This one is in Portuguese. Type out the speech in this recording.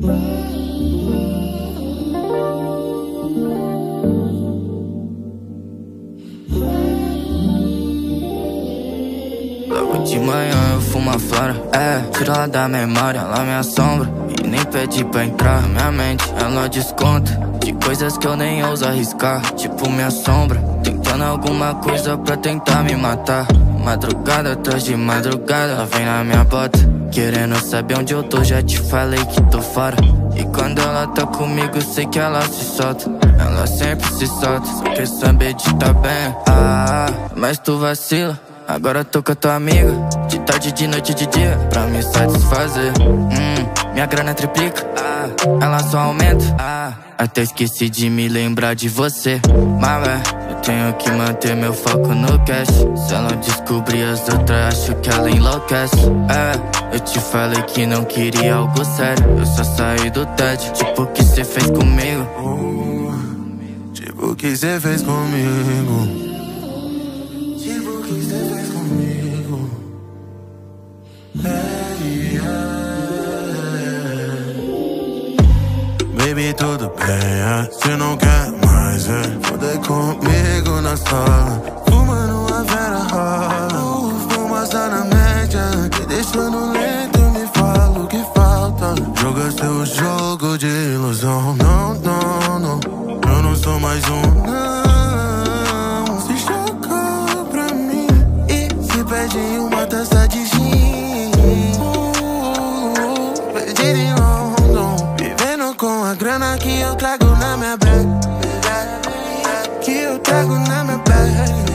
Logo de manhã eu fumo a flora, é, tiro ela da memória, ela me assombra E nem pede pra entrar minha mente, ela desconta De coisas que eu nem ouso arriscar, tipo minha sombra Tentando alguma coisa pra tentar me matar Madrugada atrás de madrugada, ela vem na minha bota. Querendo saber onde eu tô, já te falei que tô fora. E quando ela tá comigo, sei que ela se solta. Ela sempre se solta, só quer saber de tá bem. Ah, mas tu vacila Agora tô com a tua amiga, de tarde, de noite, de dia, pra me satisfazer. Hum, minha grana triplica, ah, ela só aumenta, ah, até esqueci de me lembrar de você. Mas tenho que manter meu foco no cash. Se ela descobrir as outras, acho que ela enlouquece. É, eu te falei que não queria algo sério, eu só saí do TED. Tipo, o que cê fez comigo? Tipo, o que cê fez comigo? Baby, tudo bem, é? Cê não quer Deixando lento, me fala o que falta. Joga seu jogo de ilusão. Não, não, não. Eu não sou mais um, não. Se chocou pra mim E se pede uma taça de gin. Pede de London Vivendo com a grana que eu trago na minha bag. Que eu trago na minha bag